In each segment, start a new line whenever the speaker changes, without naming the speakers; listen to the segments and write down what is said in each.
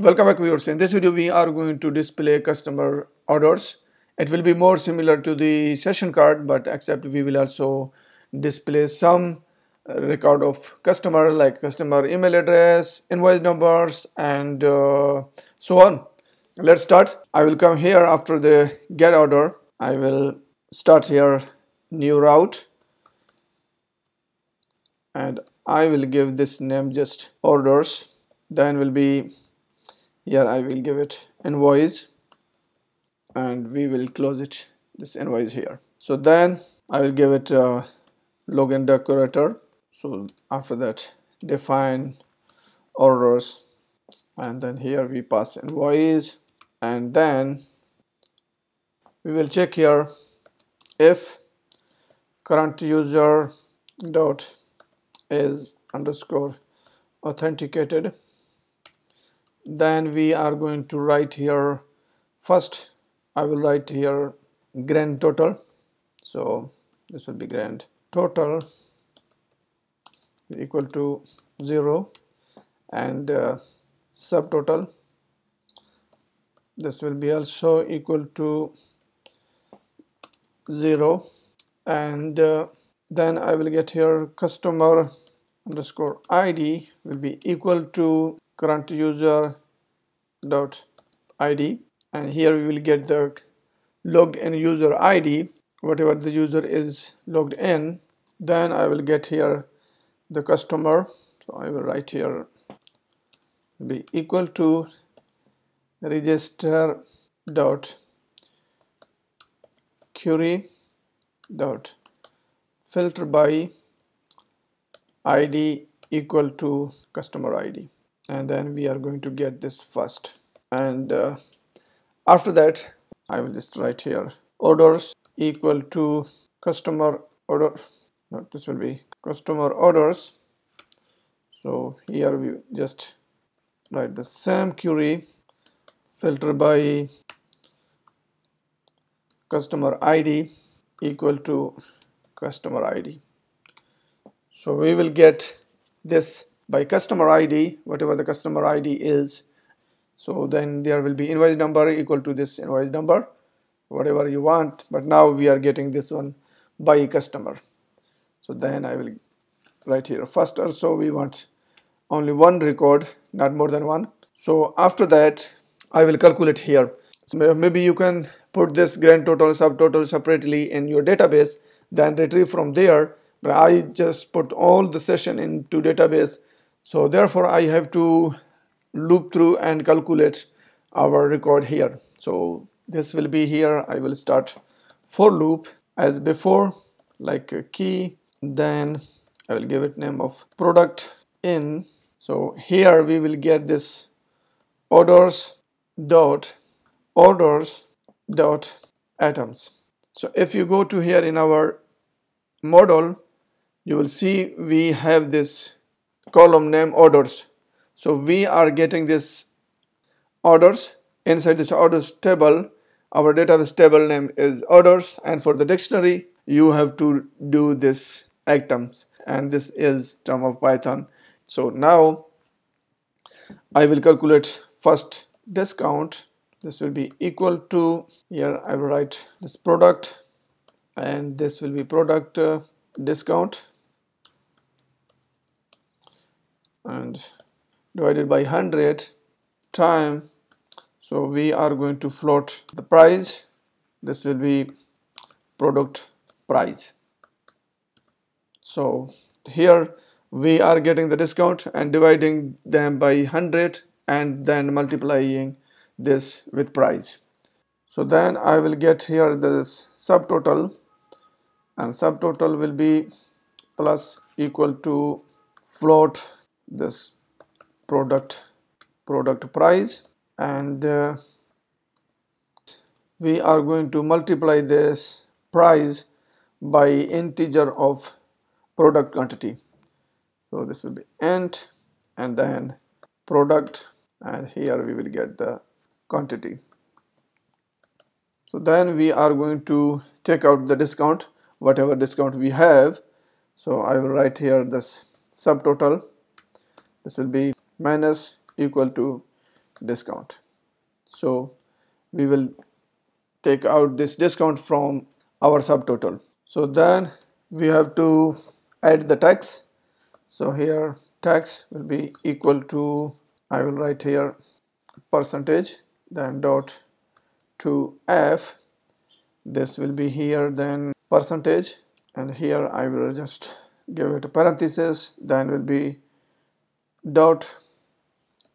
Welcome back viewers. In this video we are going to display customer orders. It will be more similar to the session card but except we will also display some uh, record of customer like customer email address, invoice numbers and uh, so on. Let's start. I will come here after the get order. I will start here new route and I will give this name just orders then will be here I will give it invoice and we will close it this invoice here. So then I will give it a login decorator. So after that define orders and then here we pass invoice and then we will check here if current user dot is underscore authenticated then we are going to write here. First I will write here grand total. So this will be grand total equal to 0 and uh, subtotal. This will be also equal to 0 and uh, then I will get here customer underscore ID will be equal to current user dot id and here we will get the logged in user id whatever the user is logged in. Then I will get here the customer. So I will write here be equal to register dot query dot filter by id equal to customer id and then we are going to get this first. And uh, after that I will just write here orders equal to customer order no, this will be customer orders. So here we just write the same query filter by customer ID equal to customer ID so we will get this by customer ID whatever the customer ID is so then there will be invoice number equal to this invoice number whatever you want but now we are getting this one by customer. So then I will write here. First also we want only one record not more than one. So after that I will calculate here. So maybe you can put this grand total subtotal separately in your database then retrieve from there. But I just put all the session into database so therefore I have to loop through and calculate our record here. So this will be here. I will start for loop as before like a key then I will give it name of product in so here we will get this orders dot orders dot items so if you go to here in our model you will see we have this column name orders. So we are getting this orders. Inside this orders table our database table name is orders. And for the dictionary you have to do this items. And this is term of python. So now i will calculate first discount. This will be equal to here i will write this product. And this will be product uh, discount and divided by 100 time. So we are going to float the price. This will be product price. So here we are getting the discount and dividing them by 100 and then multiplying this with price. So then I will get here this subtotal and subtotal will be plus equal to float this product product price and uh, we are going to multiply this price by integer of product quantity. So this will be int and then product and here we will get the quantity. So then we are going to take out the discount whatever discount we have. So I will write here this subtotal this will be minus equal to discount. So we will take out this discount from our subtotal. So then we have to add the tax. So here tax will be equal to I will write here percentage then dot to f. This will be here then percentage and here I will just give it a parenthesis then will be dot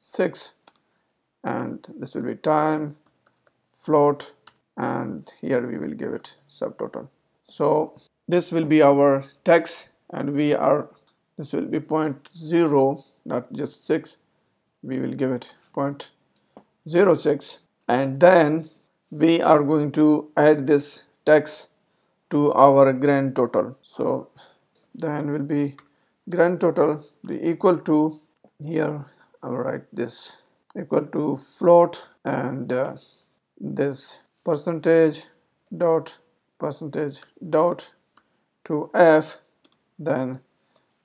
6 and this will be time float and here we will give it subtotal. So this will be our tax and we are this will be 0.0 not just 6 we will give it 0.06 and then we are going to add this tax to our grand total. So then will be grand total be equal to here. I will write this equal to float and uh, this percentage dot percentage dot to f then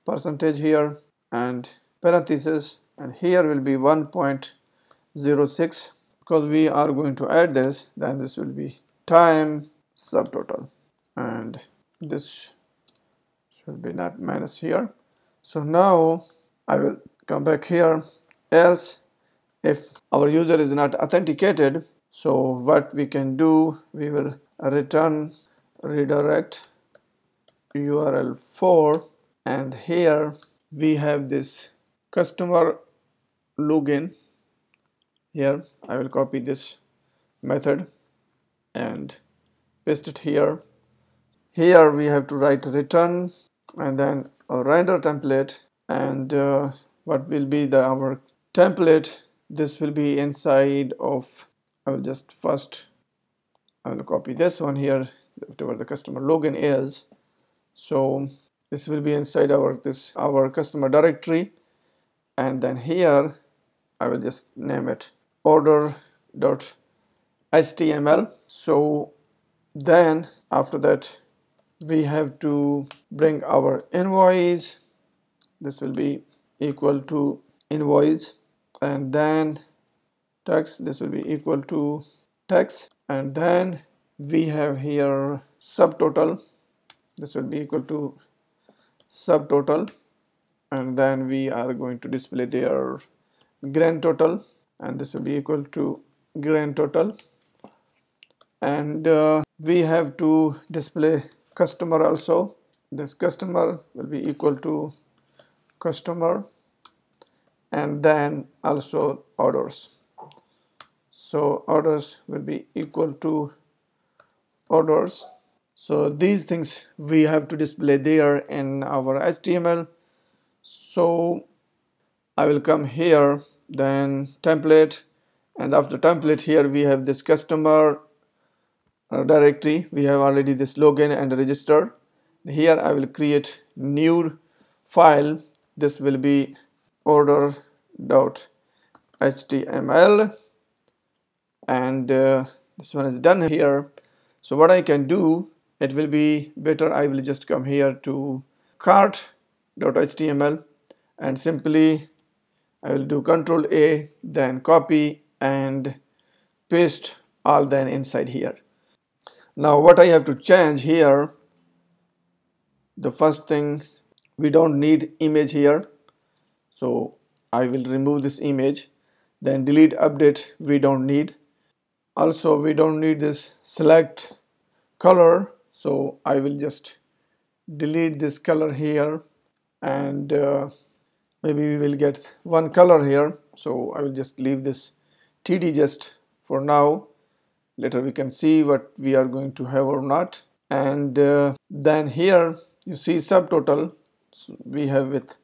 percentage here and parenthesis. And here will be 1.06 because we are going to add this then this will be time subtotal. And this should be not minus here. So now I will come back here. Else if our user is not authenticated so what we can do we will return redirect url_for and here we have this customer login. Here I will copy this method and paste it here. Here we have to write return and then a render template. And uh, what will be the our template. This will be inside of I will just first I will copy this one here whatever the customer login is. So this will be inside our this our customer directory. And then here I will just name it order dot HTML so then after that we have to bring our invoice. This will be equal to invoice and then tax. This will be equal to tax. And then we have here subtotal. This will be equal to subtotal. And then we are going to display their grand total. And this will be equal to grand total. And uh, we have to display customer also. This customer will be equal to customer and then also orders. So orders will be equal to orders. So these things we have to display there in our HTML so I will come here then template and after template here we have this customer uh, directory. We have already this login and register. Here I will create new file. This will be order.html and uh, this one is done here. So what I can do it will be better. I will just come here to cart.html and simply I will do control A then copy and paste all then inside here. Now what I have to change here the first thing we don't need image here so I will remove this image then delete update we don't need. Also we don't need this select color. So I will just delete this color here and uh, maybe we will get one color here. So I will just leave this TD just for now. Later we can see what we are going to have or not. And uh, then here you see subtotal so we have with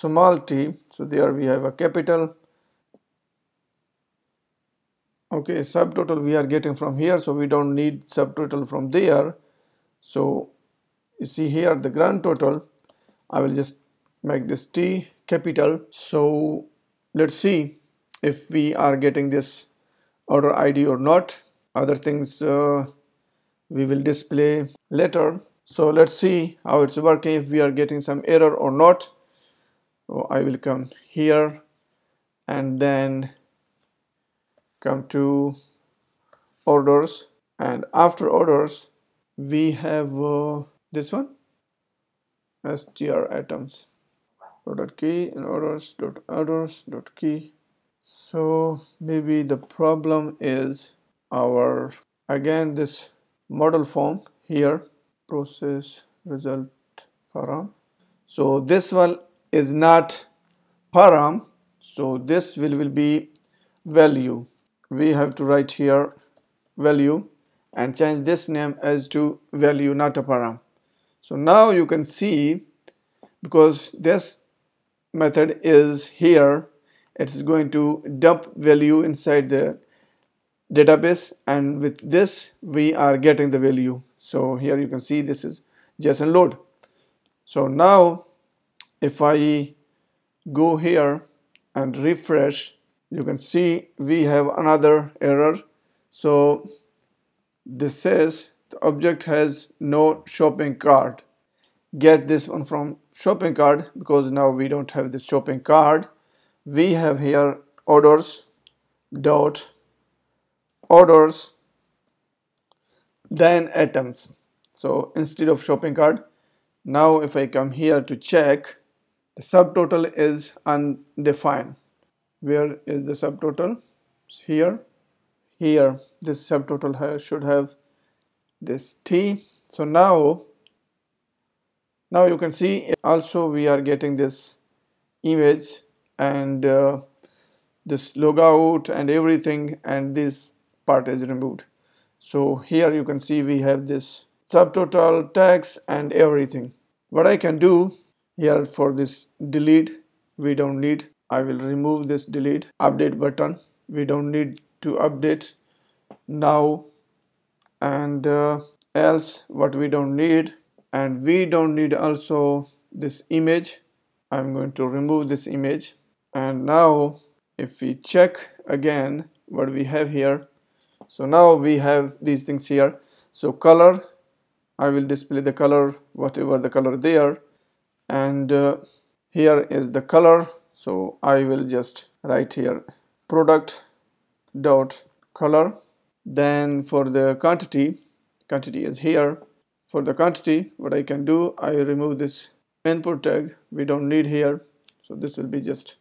small t. So there we have a capital. Okay subtotal we are getting from here so we don't need subtotal from there. So you see here the grand total. I will just make this T capital. So let's see if we are getting this order ID or not. Other things uh, we will display later. So let's see how it's working if we are getting some error or not so I will come here and then come to orders. And after orders we have uh, this one str items product key and orders dot orders dot key. So maybe the problem is our again this model form here process result param so this one is not param so this will, will be value. We have to write here value and change this name as to value not a param. So now you can see because this method is here it is going to dump value inside the database and with this we are getting the value. So here you can see this is JSON load. So now if I go here and refresh you can see we have another error. So this says the object has no shopping cart. Get this one from shopping cart because now we don't have the shopping cart. We have here orders dot orders then items. So instead of shopping cart now if I come here to check the subtotal is undefined. Where is the subtotal? Here. Here this subtotal should have this T. So now now you can see also we are getting this image and uh, this logout and everything and this part is removed. So here you can see we have this subtotal text and everything. What I can do here for this delete we don't need I will remove this delete update button. We don't need to update now. And uh, else what we don't need and we don't need also this image. I'm going to remove this image. And now if we check again what we have here. So now we have these things here. So color I will display the color whatever the color there and uh, here is the color. So I will just write here product dot color. Then for the quantity quantity is here. For the quantity what I can do I remove this input tag. We don't need here. So this will be just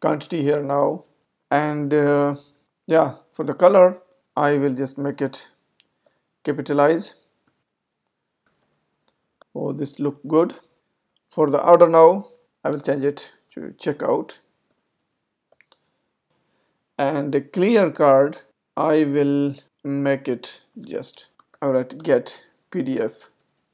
quantity here now. And uh, yeah for the color I will just make it capitalize. Oh this look good for the order now I will change it to checkout. And the clear card I will make it just alright get PDF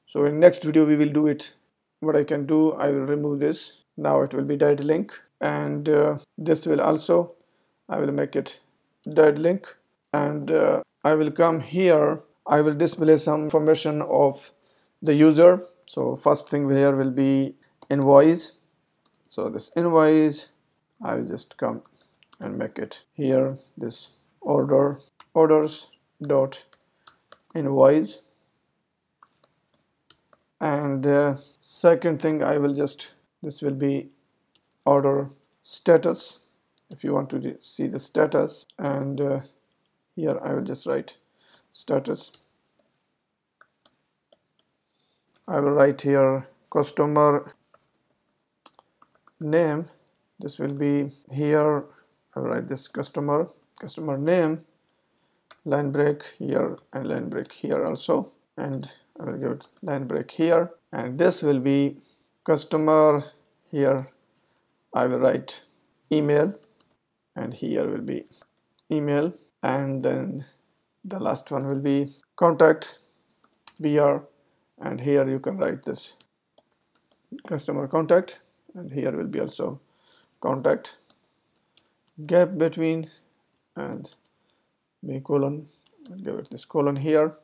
so in next video we will do it. What I can do I will remove this. Now it will be dead link. And uh, this will also I will make it dead link. And uh, I will come here. I will display some information of the user so first thing here will be invoice. So this invoice I will just come and make it here this order orders dot invoice. And the second thing I will just this will be order status if you want to see the status. And uh, here I will just write status I will write here customer name. This will be here. I will write this customer customer name line break here and line break here also. And I will give it line break here. And this will be customer here. I will write email. And here will be email. And then the last one will be contact br and here you can write this customer contact. And here will be also contact gap between and b colon. Give it this colon here.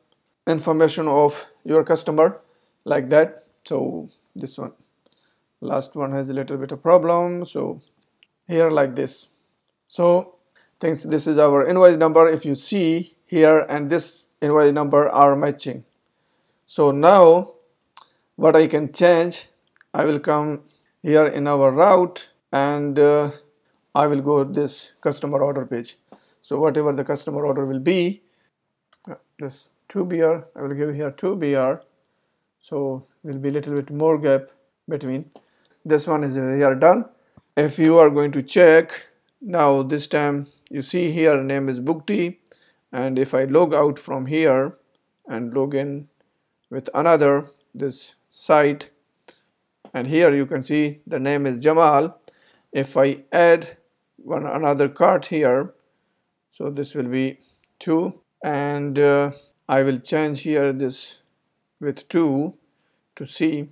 Information of your customer like that. So this one last one has a little bit of problem. So here like this. So thinks this is our invoice number. If you see here and this invoice number are matching so now what I can change I will come here in our route and uh, I will go this customer order page. So whatever the customer order will be uh, this 2 br I will give here 2 br so will be little bit more gap between. This one is here done. If you are going to check now this time you see here name is Bugti and if I log out from here and log in with another this site. And here you can see the name is Jamal. If I add one another cart here so this will be 2 and uh, I will change here this with 2 to see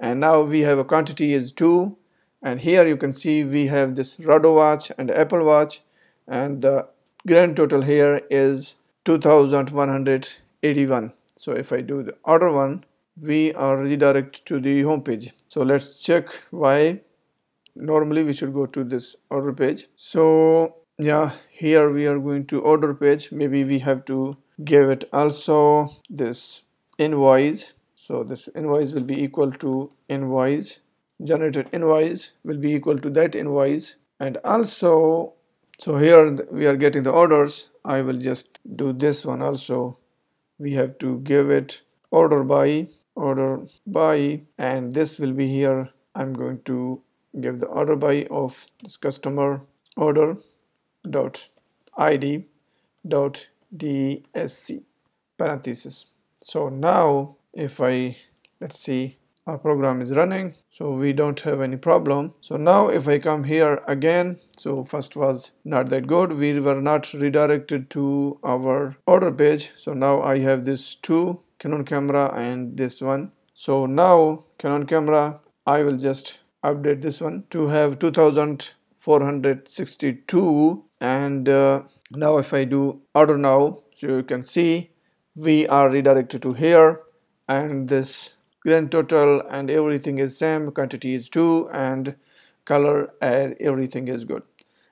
and now we have a quantity is 2 and here you can see we have this Rado watch and Apple watch. And the grand total here is 2181 so if I do the order one we are redirected to the home page. So let's check why normally we should go to this order page. So yeah here we are going to order page. Maybe we have to give it also this invoice. So this invoice will be equal to invoice. Generated invoice will be equal to that invoice. And also so here we are getting the orders. I will just do this one also we have to give it order by order by and this will be here. I'm going to give the order by of this customer order dot id dot dsc parenthesis. So now if I let's see our program is running so we don't have any problem. So now if I come here again so first was not that good. We were not redirected to our order page. So now I have this two Canon camera and this one. So now Canon camera I will just update this one to have 2462 and uh, now if I do order now so you can see we are redirected to here. And this grand total and everything is same quantity is 2 and color and everything is good.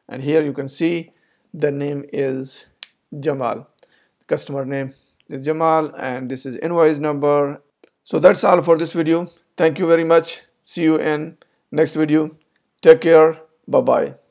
And here you can see the name is Jamal. Customer name is Jamal and this is invoice number. So that's all for this video. Thank you very much. See you in next video. Take care. Bye bye